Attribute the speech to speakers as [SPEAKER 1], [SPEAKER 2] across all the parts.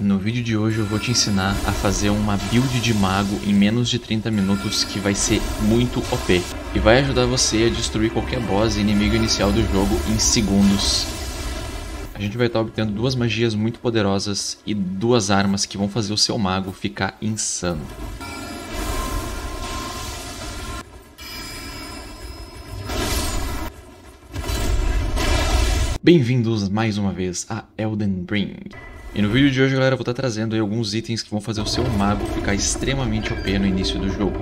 [SPEAKER 1] No vídeo de hoje eu vou te ensinar a fazer uma build de mago em menos de 30 minutos que vai ser muito OP e vai ajudar você a destruir qualquer boss inimigo inicial do jogo em segundos. A gente vai estar obtendo duas magias muito poderosas e duas armas que vão fazer o seu mago ficar insano. Bem-vindos mais uma vez a Elden Ring. E no vídeo de hoje, galera, eu vou estar trazendo alguns itens que vão fazer o seu mago ficar extremamente OP no início do jogo.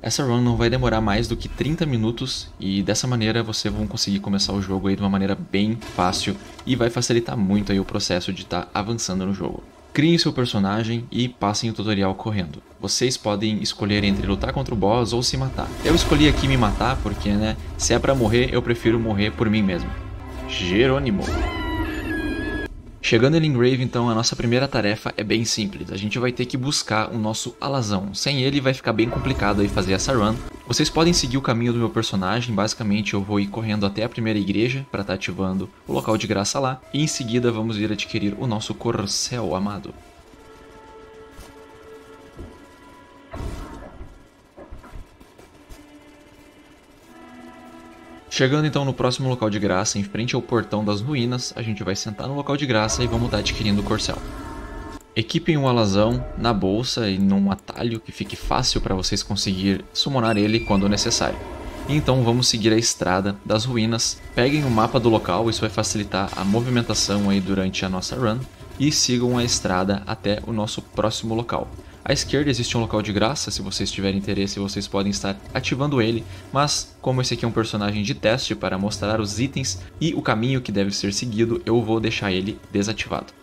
[SPEAKER 1] Essa run não vai demorar mais do que 30 minutos e dessa maneira vocês vão conseguir começar o jogo aí de uma maneira bem fácil e vai facilitar muito aí o processo de estar avançando no jogo. Criem seu personagem e passem o tutorial correndo. Vocês podem escolher entre lutar contra o boss ou se matar. Eu escolhi aqui me matar porque, né, se é pra morrer, eu prefiro morrer por mim mesmo. Jerônimo. Chegando em Lingrave, então, a nossa primeira tarefa é bem simples. A gente vai ter que buscar o nosso alazão. Sem ele vai ficar bem complicado aí fazer essa run. Vocês podem seguir o caminho do meu personagem. Basicamente, eu vou ir correndo até a primeira igreja para estar tá ativando o local de graça lá. E em seguida vamos ir adquirir o nosso corcel amado. Chegando então no próximo local de graça, em frente ao portão das ruínas, a gente vai sentar no local de graça e vamos estar adquirindo o corcel. Equipem um alazão na bolsa e num atalho que fique fácil para vocês conseguir summonar ele quando necessário. Então vamos seguir a estrada das ruínas, peguem o mapa do local, isso vai facilitar a movimentação aí durante a nossa run, e sigam a estrada até o nosso próximo local. À esquerda existe um local de graça, se vocês tiverem interesse vocês podem estar ativando ele, mas como esse aqui é um personagem de teste para mostrar os itens e o caminho que deve ser seguido, eu vou deixar ele desativado.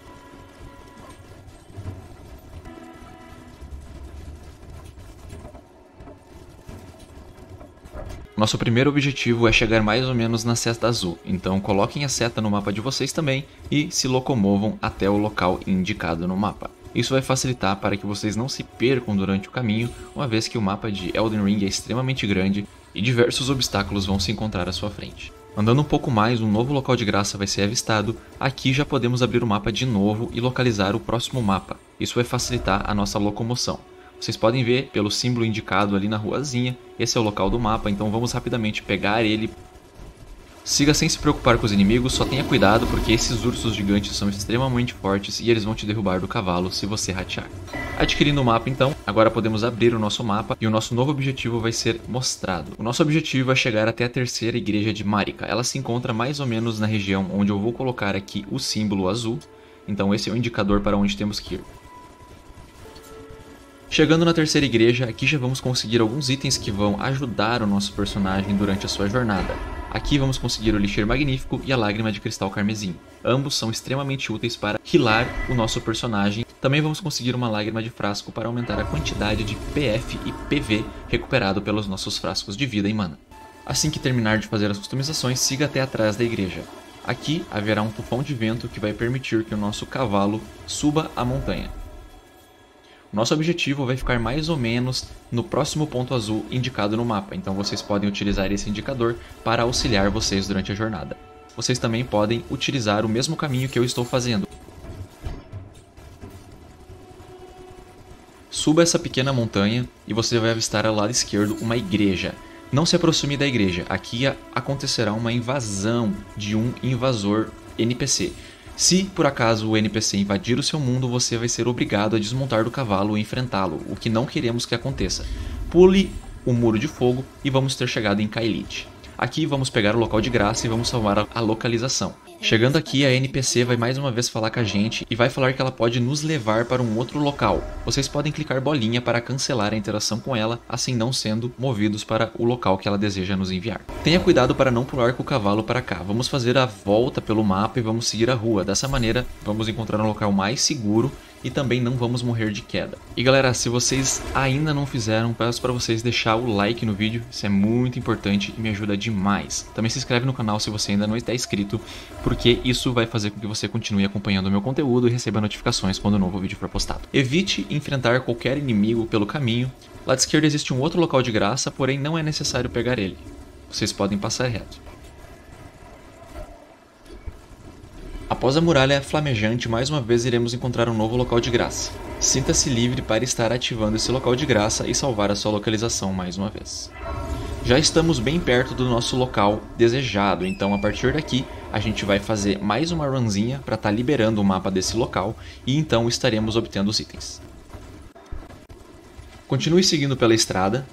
[SPEAKER 1] Nosso primeiro objetivo é chegar mais ou menos na seta azul, então coloquem a seta no mapa de vocês também e se locomovam até o local indicado no mapa. Isso vai facilitar para que vocês não se percam durante o caminho, uma vez que o mapa de Elden Ring é extremamente grande e diversos obstáculos vão se encontrar à sua frente. Andando um pouco mais, um novo local de graça vai ser avistado. Aqui já podemos abrir o mapa de novo e localizar o próximo mapa. Isso vai facilitar a nossa locomoção. Vocês podem ver pelo símbolo indicado ali na ruazinha, esse é o local do mapa, então vamos rapidamente pegar ele Siga sem se preocupar com os inimigos, só tenha cuidado porque esses ursos gigantes são extremamente fortes e eles vão te derrubar do cavalo se você ratear. Adquirindo o mapa então, agora podemos abrir o nosso mapa e o nosso novo objetivo vai ser mostrado. O nosso objetivo é chegar até a terceira igreja de Marika. Ela se encontra mais ou menos na região onde eu vou colocar aqui o símbolo azul, então esse é o indicador para onde temos que ir. Chegando na terceira igreja, aqui já vamos conseguir alguns itens que vão ajudar o nosso personagem durante a sua jornada. Aqui vamos conseguir o Lixeiro Magnífico e a Lágrima de Cristal Carmesim. Ambos são extremamente úteis para healar o nosso personagem. Também vamos conseguir uma Lágrima de Frasco para aumentar a quantidade de PF e PV recuperado pelos nossos frascos de vida e mana. Assim que terminar de fazer as customizações, siga até atrás da igreja. Aqui haverá um tufão de vento que vai permitir que o nosso cavalo suba a montanha. Nosso objetivo vai ficar mais ou menos no próximo ponto azul indicado no mapa, então vocês podem utilizar esse indicador para auxiliar vocês durante a jornada. Vocês também podem utilizar o mesmo caminho que eu estou fazendo. Suba essa pequena montanha e você vai avistar ao lado esquerdo uma igreja. Não se aproxime da igreja, aqui acontecerá uma invasão de um invasor NPC. Se por acaso o NPC invadir o seu mundo, você vai ser obrigado a desmontar do cavalo e enfrentá-lo, o que não queremos que aconteça. Pule o muro de fogo e vamos ter chegado em Kailite. Aqui vamos pegar o local de graça e vamos salvar a localização. Chegando aqui, a NPC vai mais uma vez falar com a gente e vai falar que ela pode nos levar para um outro local. Vocês podem clicar bolinha para cancelar a interação com ela, assim não sendo movidos para o local que ela deseja nos enviar. Tenha cuidado para não pular com o cavalo para cá. Vamos fazer a volta pelo mapa e vamos seguir a rua. Dessa maneira, vamos encontrar um local mais seguro e também não vamos morrer de queda. E galera, se vocês ainda não fizeram, peço para vocês deixar o like no vídeo, isso é muito importante e me ajuda demais. Também se inscreve no canal se você ainda não está inscrito, porque isso vai fazer com que você continue acompanhando o meu conteúdo e receba notificações quando um novo vídeo for postado. Evite enfrentar qualquer inimigo pelo caminho. Lá de esquerda existe um outro local de graça, porém não é necessário pegar ele. Vocês podem passar reto. Após a muralha flamejante, mais uma vez iremos encontrar um novo local de graça. Sinta-se livre para estar ativando esse local de graça e salvar a sua localização mais uma vez. Já estamos bem perto do nosso local desejado, então a partir daqui a gente vai fazer mais uma runzinha para estar tá liberando o mapa desse local e então estaremos obtendo os itens. Continue seguindo pela estrada,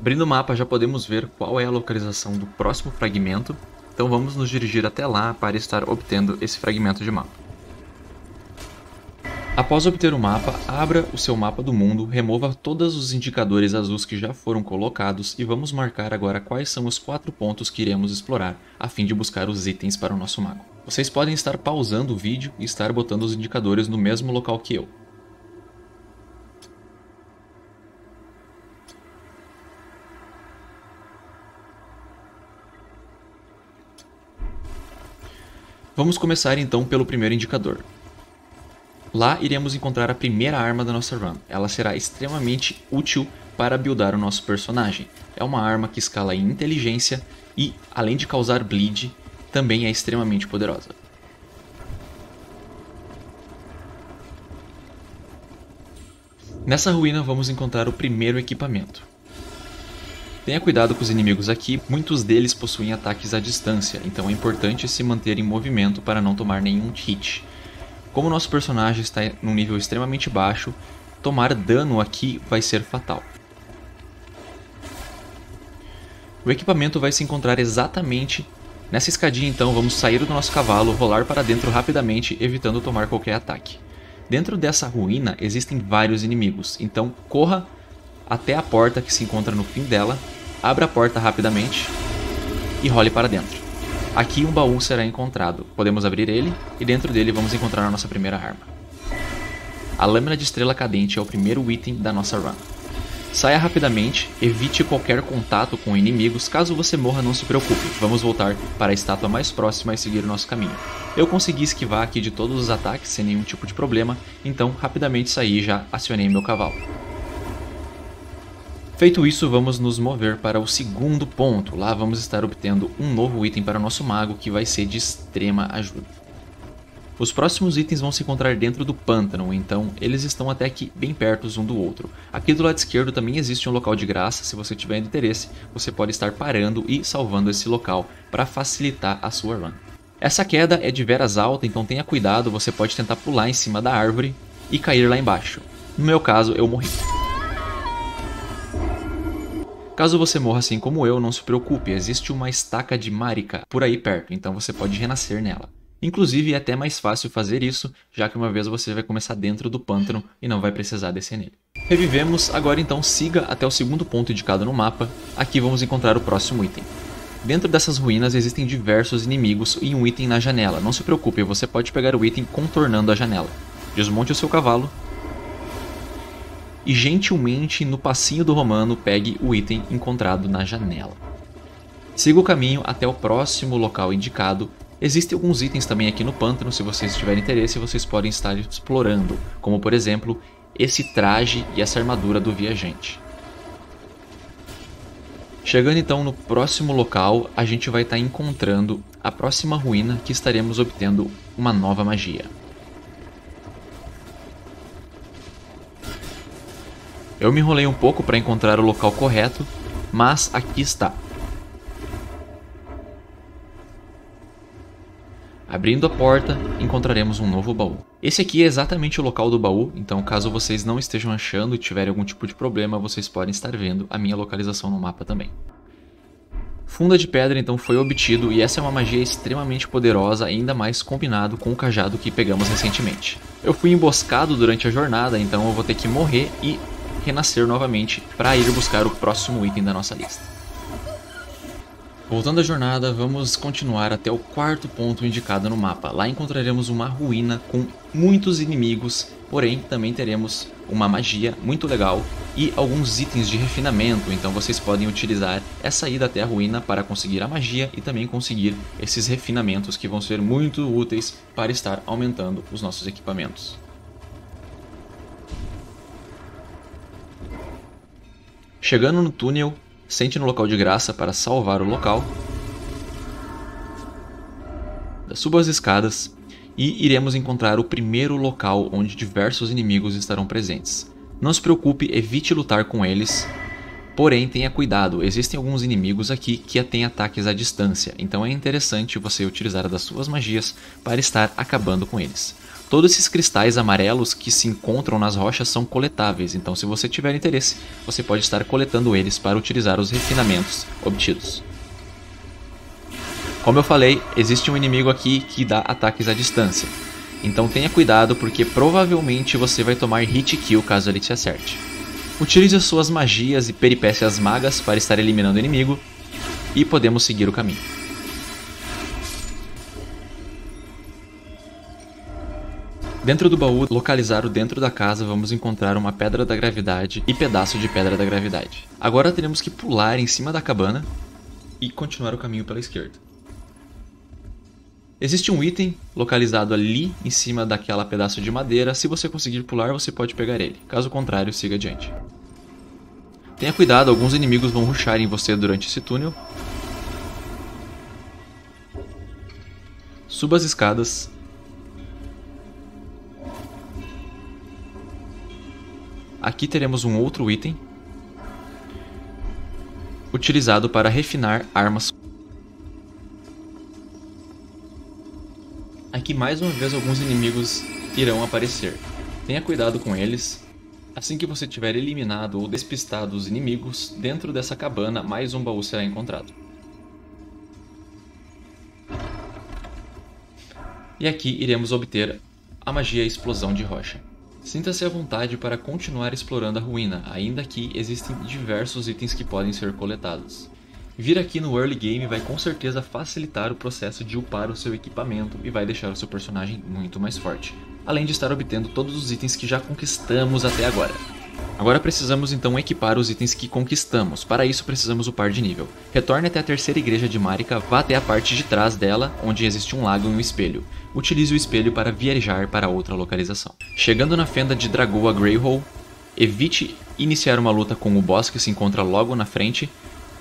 [SPEAKER 1] Abrindo o mapa já podemos ver qual é a localização do próximo fragmento, então vamos nos dirigir até lá para estar obtendo esse fragmento de mapa. Após obter o mapa, abra o seu mapa do mundo, remova todos os indicadores azuis que já foram colocados e vamos marcar agora quais são os quatro pontos que iremos explorar a fim de buscar os itens para o nosso mago. Vocês podem estar pausando o vídeo e estar botando os indicadores no mesmo local que eu. Vamos começar então pelo primeiro indicador. Lá iremos encontrar a primeira arma da nossa run. Ela será extremamente útil para buildar o nosso personagem. É uma arma que escala em inteligência e, além de causar bleed, também é extremamente poderosa. Nessa ruína vamos encontrar o primeiro equipamento. Tenha cuidado com os inimigos aqui, muitos deles possuem ataques à distância, então é importante se manter em movimento para não tomar nenhum hit. Como nosso personagem está num nível extremamente baixo, tomar dano aqui vai ser fatal. O equipamento vai se encontrar exatamente nessa escadinha então vamos sair do nosso cavalo, rolar para dentro rapidamente, evitando tomar qualquer ataque. Dentro dessa ruína existem vários inimigos, então corra até a porta que se encontra no fim dela Abra a porta rapidamente e role para dentro. Aqui um baú será encontrado. Podemos abrir ele e dentro dele vamos encontrar a nossa primeira arma. A lâmina de estrela cadente é o primeiro item da nossa run. Saia rapidamente, evite qualquer contato com inimigos, caso você morra não se preocupe, vamos voltar para a estátua mais próxima e seguir o nosso caminho. Eu consegui esquivar aqui de todos os ataques sem nenhum tipo de problema, então rapidamente saí e já acionei meu cavalo. Feito isso, vamos nos mover para o segundo ponto. Lá vamos estar obtendo um novo item para o nosso mago que vai ser de extrema ajuda. Os próximos itens vão se encontrar dentro do pântano, então eles estão até aqui bem perto um do outro. Aqui do lado esquerdo também existe um local de graça, se você tiver interesse, você pode estar parando e salvando esse local para facilitar a sua run. Essa queda é de veras alta, então tenha cuidado, você pode tentar pular em cima da árvore e cair lá embaixo. No meu caso, eu morri. Caso você morra assim como eu, não se preocupe, existe uma estaca de Marika por aí perto, então você pode renascer nela. Inclusive é até mais fácil fazer isso, já que uma vez você vai começar dentro do pântano e não vai precisar descer nele. Revivemos, agora então siga até o segundo ponto indicado no mapa, aqui vamos encontrar o próximo item. Dentro dessas ruínas existem diversos inimigos e um item na janela, não se preocupe, você pode pegar o item contornando a janela. Desmonte o seu cavalo e gentilmente no passinho do romano pegue o item encontrado na janela. Siga o caminho até o próximo local indicado. Existem alguns itens também aqui no pântano, se vocês tiverem interesse, vocês podem estar explorando, como por exemplo, esse traje e essa armadura do viajante. Chegando então no próximo local, a gente vai estar encontrando a próxima ruína que estaremos obtendo uma nova magia. Eu me enrolei um pouco para encontrar o local correto, mas aqui está. Abrindo a porta, encontraremos um novo baú. Esse aqui é exatamente o local do baú, então caso vocês não estejam achando e tiverem algum tipo de problema, vocês podem estar vendo a minha localização no mapa também. Funda de pedra então foi obtido e essa é uma magia extremamente poderosa, ainda mais combinado com o cajado que pegamos recentemente. Eu fui emboscado durante a jornada, então eu vou ter que morrer e renascer novamente para ir buscar o próximo item da nossa lista. Voltando à jornada, vamos continuar até o quarto ponto indicado no mapa. Lá encontraremos uma ruína com muitos inimigos, porém também teremos uma magia muito legal e alguns itens de refinamento, então vocês podem utilizar essa ida até a ruína para conseguir a magia e também conseguir esses refinamentos que vão ser muito úteis para estar aumentando os nossos equipamentos. Chegando no túnel, sente no local de graça para salvar o local. Suba as escadas e iremos encontrar o primeiro local onde diversos inimigos estarão presentes. Não se preocupe, evite lutar com eles, porém tenha cuidado, existem alguns inimigos aqui que têm ataques à distância, então é interessante você utilizar das suas magias para estar acabando com eles. Todos esses cristais amarelos que se encontram nas rochas são coletáveis, então se você tiver interesse, você pode estar coletando eles para utilizar os refinamentos obtidos. Como eu falei, existe um inimigo aqui que dá ataques à distância, então tenha cuidado porque provavelmente você vai tomar hit kill caso ele te acerte. Utilize as suas magias e peripécias magas para estar eliminando o inimigo e podemos seguir o caminho. Dentro do baú, localizado dentro da casa, vamos encontrar uma pedra da gravidade e pedaço de pedra da gravidade. Agora teremos que pular em cima da cabana e continuar o caminho pela esquerda. Existe um item localizado ali em cima daquela pedaço de madeira. Se você conseguir pular, você pode pegar ele. Caso contrário, siga adiante. Tenha cuidado, alguns inimigos vão rushar em você durante esse túnel. Suba as escadas Aqui teremos um outro item utilizado para refinar armas. Aqui mais uma vez alguns inimigos irão aparecer. Tenha cuidado com eles. Assim que você tiver eliminado ou despistado os inimigos, dentro dessa cabana mais um baú será encontrado. E aqui iremos obter a magia Explosão de Rocha. Sinta-se à vontade para continuar explorando a ruína, ainda que existem diversos itens que podem ser coletados. Vir aqui no early game vai com certeza facilitar o processo de upar o seu equipamento e vai deixar o seu personagem muito mais forte, além de estar obtendo todos os itens que já conquistamos até agora. Agora precisamos então equipar os itens que conquistamos, para isso precisamos upar de nível. Retorne até a terceira igreja de Marika, vá até a parte de trás dela, onde existe um lago e um espelho. Utilize o espelho para viajar para outra localização. Chegando na fenda de Dragoa Greyhole, evite iniciar uma luta com o boss que se encontra logo na frente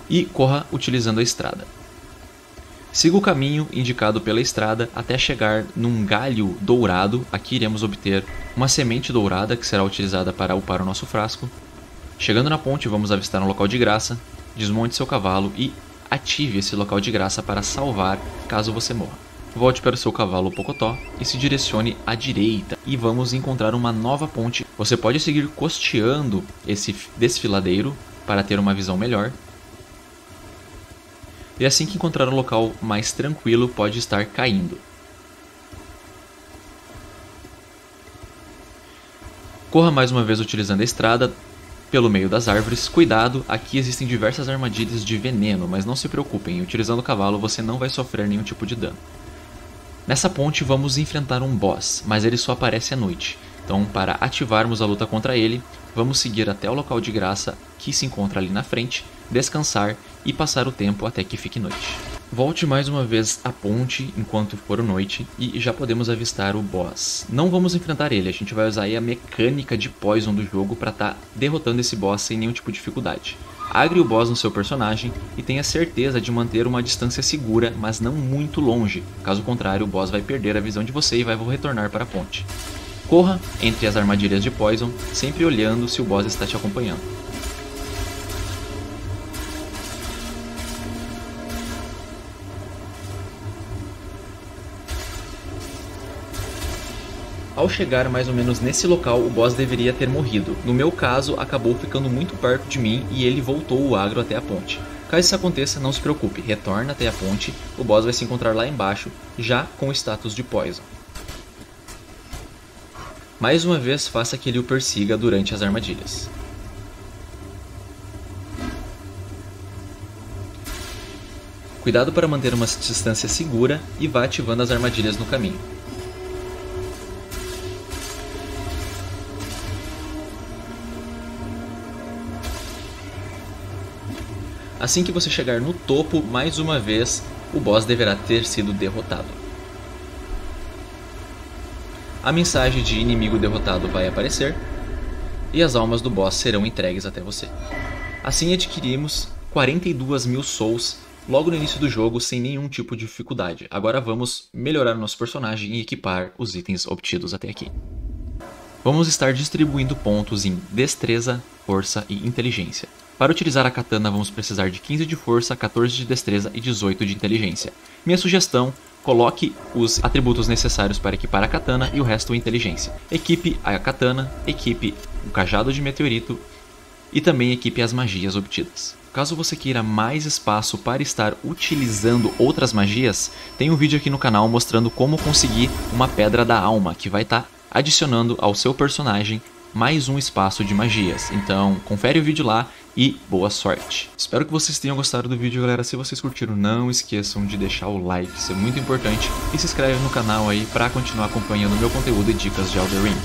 [SPEAKER 1] e corra utilizando a estrada. Siga o caminho indicado pela estrada até chegar num galho dourado. Aqui iremos obter uma semente dourada que será utilizada para upar o nosso frasco. Chegando na ponte, vamos avistar um local de graça. Desmonte seu cavalo e ative esse local de graça para salvar caso você morra. Volte para o seu cavalo Pocotó e se direcione à direita e vamos encontrar uma nova ponte. Você pode seguir costeando esse desfiladeiro para ter uma visão melhor e assim que encontrar um local mais tranquilo, pode estar caindo. Corra mais uma vez utilizando a estrada pelo meio das árvores. Cuidado, aqui existem diversas armadilhas de veneno, mas não se preocupem, utilizando o cavalo você não vai sofrer nenhum tipo de dano. Nessa ponte vamos enfrentar um boss, mas ele só aparece à noite. Então, para ativarmos a luta contra ele, vamos seguir até o local de graça que se encontra ali na frente, descansar e passar o tempo até que fique noite. Volte mais uma vez à ponte enquanto for noite e já podemos avistar o boss. Não vamos enfrentar ele, a gente vai usar a mecânica de poison do jogo para estar tá derrotando esse boss sem nenhum tipo de dificuldade. Agre o boss no seu personagem e tenha certeza de manter uma distância segura, mas não muito longe. Caso contrário, o boss vai perder a visão de você e vai retornar para a ponte. Corra entre as armadilhas de Poison, sempre olhando se o boss está te acompanhando. Ao chegar mais ou menos nesse local, o boss deveria ter morrido. No meu caso, acabou ficando muito perto de mim e ele voltou o agro até a ponte. Caso isso aconteça, não se preocupe, retorna até a ponte, o boss vai se encontrar lá embaixo, já com o status de Poison. Mais uma vez, faça que ele o persiga durante as armadilhas. Cuidado para manter uma distância segura e vá ativando as armadilhas no caminho. Assim que você chegar no topo, mais uma vez, o boss deverá ter sido derrotado a mensagem de inimigo derrotado vai aparecer e as almas do boss serão entregues até você. Assim adquirimos 42 mil souls logo no início do jogo sem nenhum tipo de dificuldade. Agora vamos melhorar o nosso personagem e equipar os itens obtidos até aqui. Vamos estar distribuindo pontos em destreza, força e inteligência. Para utilizar a katana vamos precisar de 15 de força, 14 de destreza e 18 de inteligência. Minha sugestão, coloque os atributos necessários para equipar a katana e o resto inteligência. Equipe a katana, equipe o cajado de meteorito e também equipe as magias obtidas. Caso você queira mais espaço para estar utilizando outras magias, tem um vídeo aqui no canal mostrando como conseguir uma pedra da alma, que vai estar tá adicionando ao seu personagem mais um espaço de magias. Então, confere o vídeo lá e boa sorte. Espero que vocês tenham gostado do vídeo, galera. Se vocês curtiram, não esqueçam de deixar o like, isso é muito importante. E se inscreve no canal aí para continuar acompanhando meu conteúdo e dicas de Elder Ring.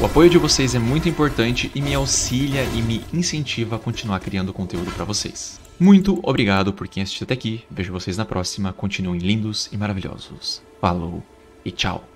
[SPEAKER 1] O apoio de vocês é muito importante e me auxilia e me incentiva a continuar criando conteúdo para vocês. Muito obrigado por quem assistiu até aqui. Vejo vocês na próxima. Continuem lindos e maravilhosos. Falou e tchau.